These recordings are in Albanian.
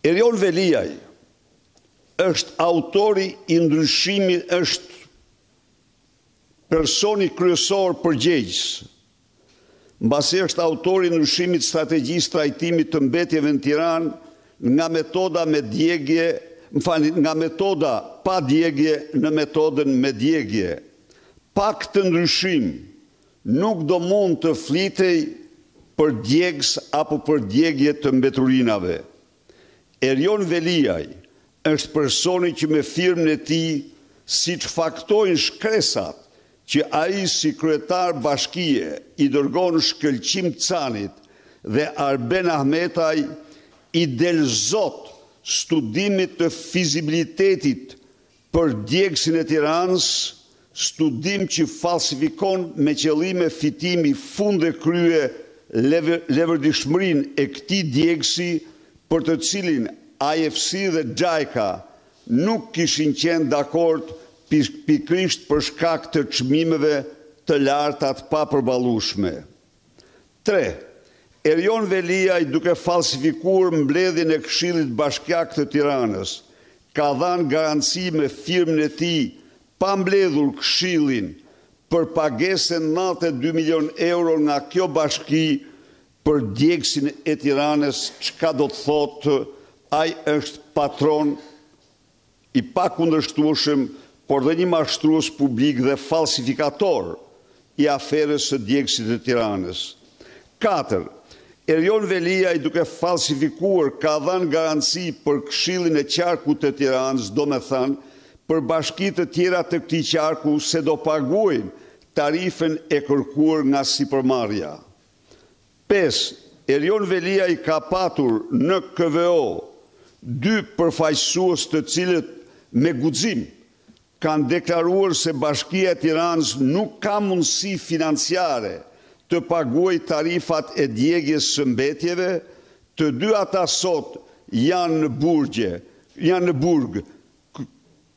Erion Veliaj është autori i ndryshimit, është personi kryesor përgjegjës, mbasi është autori i ndryshimit strategjisë trajtimit të mbetjeve në Tiranë nga metoda me djegie, më falni, nga metoda pa djegie në metodën me djegie. Pa këtë ndryshim, Nuk do mund të flitej për djegës apo për djegie të mbeturinave. Erion Veliaj është personi që me firmën e tij siç faktojnë shkresat që ai si kryetar bashkie i dërgon Shkëlqim Canit dhe Arben Ahmetaj i del zot studimit të fizibilitetit Për djegësin e Tiranës, studim që fallsifikon me qëllime fitimi fund e krye leverdishmërinë e këtij djegësi për të cilin IFC dhe Xhajka nuk kishin qenë dakord pikërisht për shkak të çmimeve të larta të papërballueshme. Tre, Erion Veliaj duke fallsifikuar mbledhjen e Këshillit Bashkiak të Tiranës, ka dhanë garanci me firmën e tij pa mbledhur këshillin për pagesën nantë e dy milion euro nga kjo bashki për djegësin e Tiranës çka do të thotë ai është patron i pakundërshtueshëm, por dhe një mashtrues publik dhe fallsifikator i aferës së djegësit të Tiranës. Katër, Erion Veliaj duke fallsifikuar ka dhanë garanci për Këshillin e Qarkut të Tiranës, domethënë për bashki të tjera të këtij qarku se do paguajnë tarifën e kërkuar nga sipërmarrja. Pesë, Erion Veliaj ka patur në KVO dy përfaqësues të cilët me guxim kanë deklaruar se Bashkia e Tiranës nuk ka mundësi financiare të paguajë tarifat e djegies së mbetjeve, të dy ata sot janë në burgje, janë në burg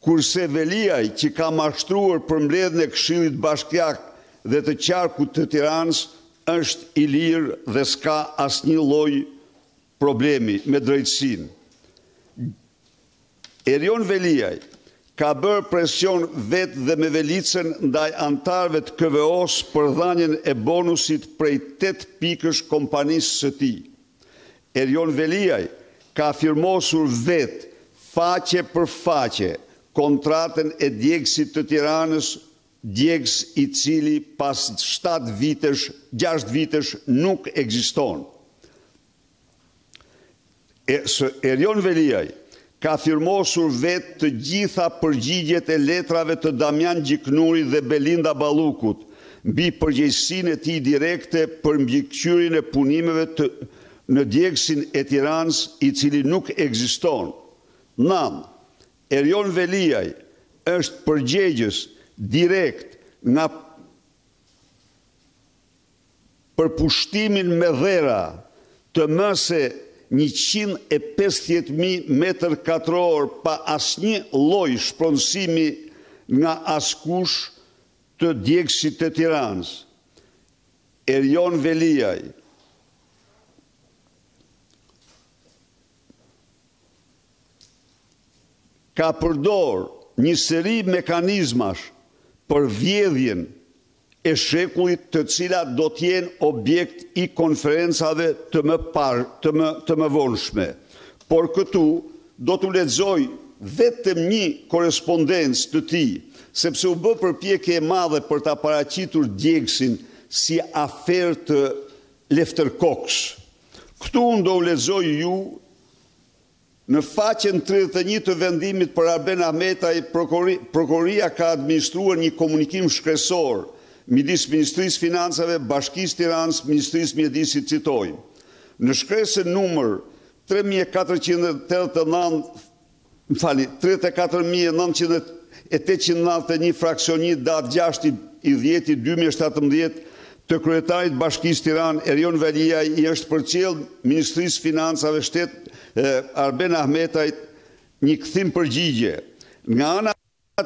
Kurse Veliaj që ka mashtruar për mbledhjen e Këshillit Bashkiak dhe të Qarkut të Tiranës është i lirë dhe s'ka asnjë lloj problemi me drejtësinë. Erion Veliaj ka bërë presion vetë dhe me velicën ndaj anëtarëve të KVO-së për dhanien e bonusit prej tetë pikësh kompanisë së tij. Erion Veliaj ka firmosur vetë faqe për faqe kontratën e djegësit të Tiranës, djegës i cili pas shtatë vitesh, gjashtë vitesh nuk ekziston. Erion Veliaj ka firmosur vetë të gjitha përgjigjet e letrave të Damian Gjiknurit dhe Belinda Ballukut mbi përgjegjësinë e tij direkte për mbikëqyrjen e punimeve të në djegësin e Tiranës i cili nuk ekziston. Nam. Erion Veliaj është përgjegjës direkt nga për pushtimin me dhera të më se njëqind e pesëdhjetë mijë metër katrorë pa asnjë lloj shpronësimi nga askush të djegësit të Tiranës, Erion Veliaj, ka përdorë një seri mekanizmash për vjedhjen e shekullit të cilat do të jenë objekt i konferencave të më par, të më, të më vonshme. Por këtu do t'ju lexoj vetëm një korrespondencë të tij, sepse u bë përpjekje e madhe për ta paraqitur djegësin si aferë të Lefter Kokës. Këtu unë do u lexoj ju Në faqen tridhjetë e një të vendimit për Arben Ahmetaj, Prokuroria ka administruar një komunikim shkresor midis Ministrisë Financave, Bashkisë Tiranës, Ministrisë Mjedisit, citoj, në shkresën numër tre mijë e katërqind e tetëdhjetë e nëntë, më falni, tridhjetë e katër mijë e nëntëqind e tetëqind e nëntëdhjetë e një fraksion një, datë gjashtë i dhjeti, dy mijë e shtatëmbëdhjetë Të kryetarit të Bashkisë Tiranë, Erion Veliaj i është përcjellë Ministrit së Financave, zotit Arben Ahmetajt një kthim përgjigje. Nga ana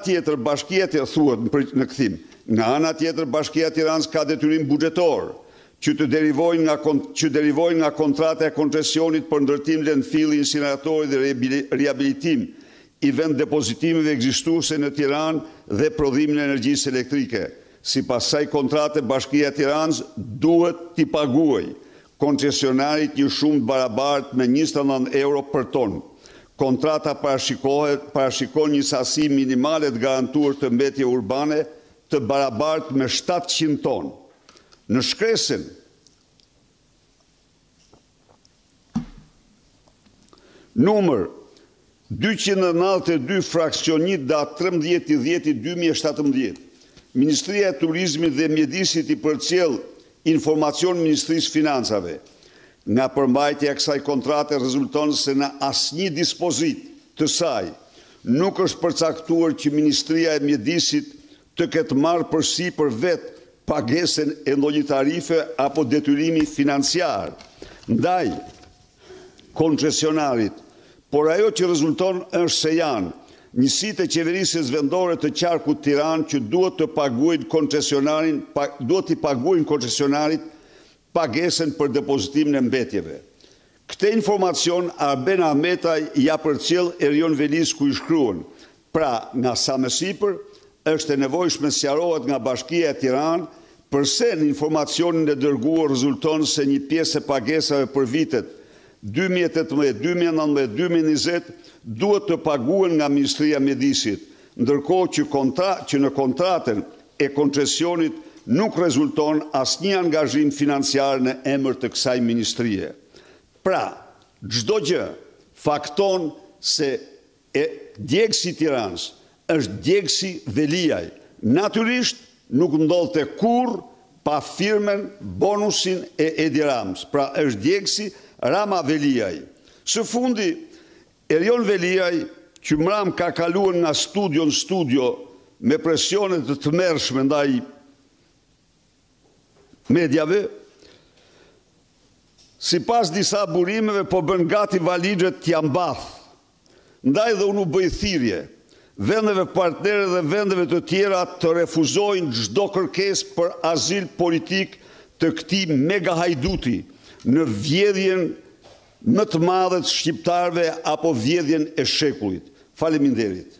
tjetër Bashkia thuhet në kthim, Nga ana tjetër Bashkia e Tiranës ka detyrim buxhetor, që të derivojnë nga që derivojnë nga kontrata e koncesionit për ndërtim lendfilli incineratori dhe rehabilitim i venddepozitimeve ekzistuese në Tiranë dhe prodhimin e energjisë elektrike. Sipas kësaj kontrate Bashkia e Tiranës duhet t'i paguajë koncesionarit një shumë të barabartë me njëzet e nëntë euro për ton. Kontrata parashikohet parashikon një sasi minimale të garantuar të mbetje urbane të barabartë me shtatëqind ton. Në shkresën e. Numër dyqind e nëntëdhjetë e dy fraksion një datë trembëdhjetë i dhjetit dy mijë e shtatëmbëdhjetë Ministria e Turizmit dhe Mjedisit i përcjell informacion Ministrisë së Financave. Nga përmbajtja e kësaj kontrate rezulton se në asnjë dispozitë të saj nuk është përcaktuar që Ministria e Mjedisit të ketë marrë përsipër vetë pagesën e ndonjë tarife apo detyrimi financiar ndaj koncesionarit, por ajo që rezulton është se janë njësitë e qeverisjes vendore të qarkut Tiranë që duhet të paguajnë koncesionarin duhet t'i paguajnë koncesionarit pagesën për depozitimin e mbetjeve. Këtë informacion Arben Ahmetaj ia përcjell Erion Velisë ku i shkruan Pra, nga sa më sipër, është e nevojshme të sqarohet nga Bashkia e Tiranës përse në informacionin e dërguar rezulton se një pjesë e pagesave për vitet dy mijë e tetëmbëdhjetë, dy mijë e nëntëmbëdhjetë, dy mijë e njëzet duhet të paguhen nga Ministria e Mjedisit, ndërkohë që kontra, që në kontratën e koncesionit nuk rezulton asnjë angazhim financiar në emër të kësaj ministrie. Pra, çdo gjë fakton se Djegësi i Tiranës është djegësi Veliaj. Natyrisht nuk ndodhte kurrë pa firmën, bonusin e Edi Ramës. Pra është djegësi Rama Veliaj. Së fundi Erion Veliaj që mram ka kaluar nga studio në studio me presione të tmerrshme ndaj mediave, sipas disa burimeve po bën gati valixhet t'ia mbathë. Ndaj dhe unë u bëj thirrje vendeve partnere dhe vendeve të tjera të refuzojnë çdo kërkesë për azil politik të këtij megahajduti në vjedhjen më të madhe të shqiptarëve apo vjedhjen e shekullit. Faleminderit.